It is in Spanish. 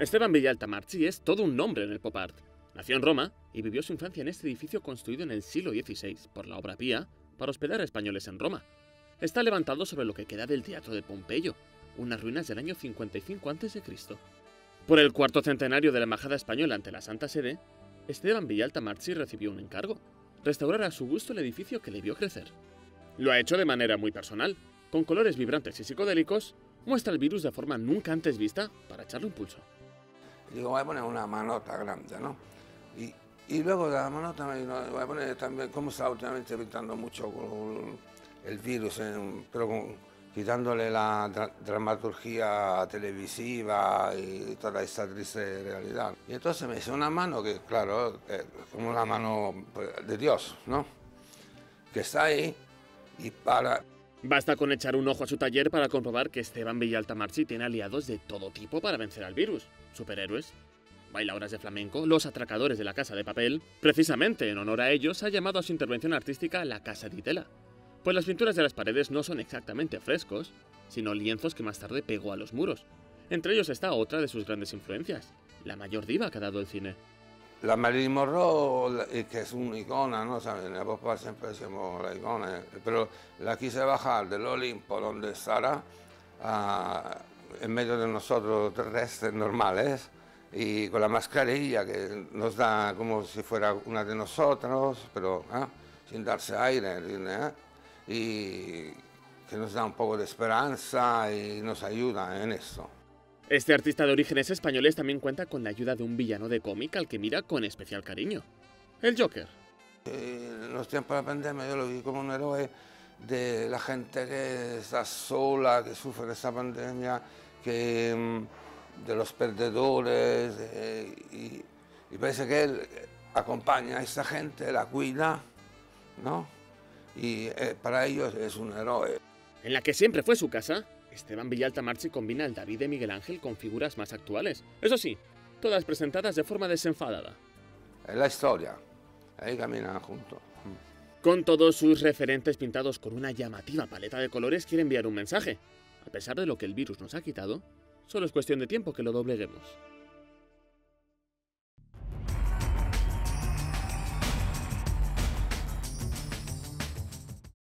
Esteban Villalta Marchi es todo un nombre en el pop art. Nació en Roma y vivió su infancia en este edificio construido en el siglo XVI por la obra Pía para hospedar a españoles en Roma. Está levantado sobre lo que queda del Teatro de Pompeyo, unas ruinas del año 55 a.C. Por el cuarto centenario de la Embajada Española ante la Santa Sede, Esteban Villalta Marchi recibió un encargo, restaurar a su gusto el edificio que le vio crecer. Lo ha hecho de manera muy personal, con colores vibrantes y psicodélicos, muestra el virus de forma nunca antes vista para echarle un pulso. Digo, voy a poner una manota grande, ¿no? Y, y luego de la manota me digo, voy a poner también, como está últimamente pintando mucho con el virus, pero con- quitándole la dra- dramaturgia televisiva y toda esta triste realidad. Y entonces me hice una mano que, claro, es como la mano pues, de Dios, ¿no? Que está ahí y para Basta con echar un ojo a su taller para comprobar que Esteban Villalta Marchi tiene aliados de todo tipo para vencer al virus. Superhéroes, bailadoras de flamenco, los atracadores de la Casa de Papel. Precisamente en honor a ellos ha llamado a su intervención artística la Casa di Tela. Pues las pinturas de las paredes no son exactamente frescos, sino lienzos que más tarde pegó a los muros. Entre ellos está otra de sus grandes influencias, la mayor diva que ha dado el cine. La Marilyn Monroe, la- que es una icona, ¿no? ¿Sabes? En Europa siempre decimos la icona, eh, pero la quise bajar del Olimpo, donde estará, a- en medio de nosotros terrestres normales, y con la mascarilla que nos da como si fuera una de nosotros, pero ¿eh? sin darse aire, ¿eh? y que nos da un poco de esperanza y nos ayuda en eso. Este artista de orígenes españoles también cuenta con la ayuda de un villano de cómic al que mira con especial cariño. El Joker. Eh, En los tiempos de la pandemia yo lo vi como un héroe de la gente que está sola, que sufre esta pandemia, que, mm, de los perdedores, eh, y, y parece que él acompaña a esta gente, la cuida, ¿no? Y eh, para ellos es un héroe. En la que siempre fue su casa, Esteban Villalta Marchi combina el David de Miguel Ángel con figuras más actuales. Eso sí, todas presentadas de forma desenfadada. Es la historia. Ahí caminan juntos. Con todos sus referentes pintados con una llamativa paleta de colores, quiere enviar un mensaje. A pesar de lo que el virus nos ha quitado, solo es cuestión de tiempo que lo dobleguemos.